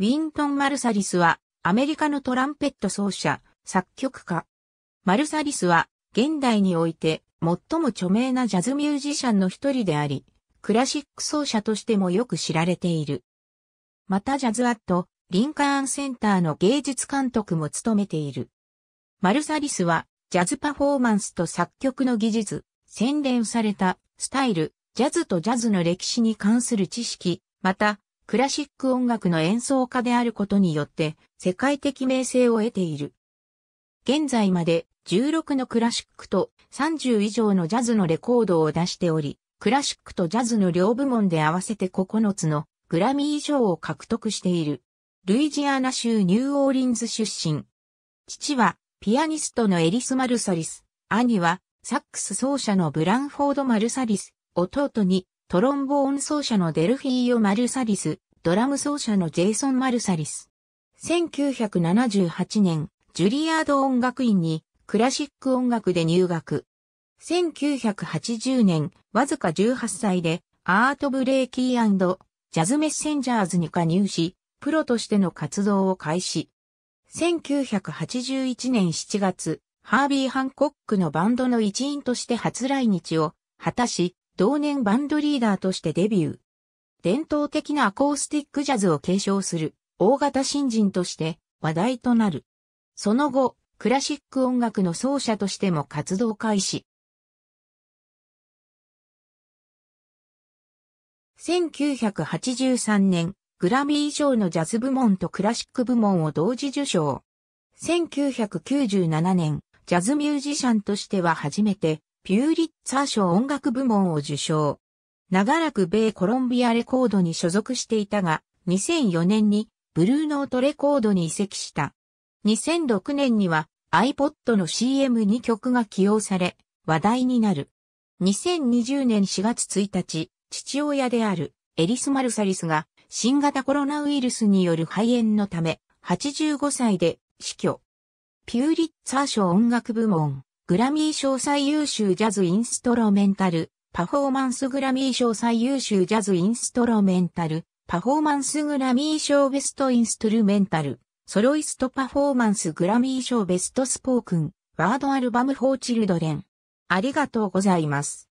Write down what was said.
ウィントン・マルサリスはアメリカのトランペット奏者、作曲家。マルサリスは現代において最も著名なジャズミュージシャンの一人であり、クラシック奏者としてもよく知られている。またジャズアット、リンカーンセンターの芸術監督も務めている。マルサリスはジャズパフォーマンスと作曲の技術、洗練されたスタイル、ジャズとジャズの歴史に関する知識、またクラシック音楽の演奏家であることによって世界的名声を得ている。現在まで16のクラシックと30以上のジャズのレコードを出しており、クラシックとジャズの両部門で合わせて9つのグラミー賞を獲得している。ルイジアナ州ニューオーリンズ出身。父はピアニストのエリス・マルサリス。兄はサックス奏者のブランフォード・マルサリス。弟にトロンボーン奏者のデルフィーヨ・マルサリス、ドラム奏者のジェイソン・マルサリス。1978年、ジュリアード音楽院にクラシック音楽で入学。1980年、わずか18歳でアートブレーキージャズメッセンジャーズに加入し、プロとしての活動を開始。1981年7月、ハービー・ハンコックのバンドの一員として初来日を果たし、同年バンドリーダーとしてデビュー。伝統的なアコースティックジャズを継承する大型新人として話題となる。その後、クラシック音楽の奏者としても活動開始。1983年、グラミー賞のジャズ部門とクラシック部門を同時受賞。1997年、ジャズミュージシャンとしては初めてピューリッツァー賞音楽部門を受賞。長らく米コロンビアレコードに所属していたが、2004年にブルーノートレコードに移籍した。2006年には iPod の CM に曲が起用され、話題になる。2020年4月1日、父親であるエリス・マルサリスが新型コロナウイルスによる肺炎のため85歳で死去。ピューリッツァー賞音楽部門グラミー賞最優秀ジャズインストロメンタル、パフォーマンスグラミー賞最優秀ジャズインストロメンタル、パフォーマンスグラミー賞ベストインストルメンタル、ソロイストパフォーマンスグラミー賞ベストスポークン、ワードアルバムフォーチルドレン。ありがとうございます。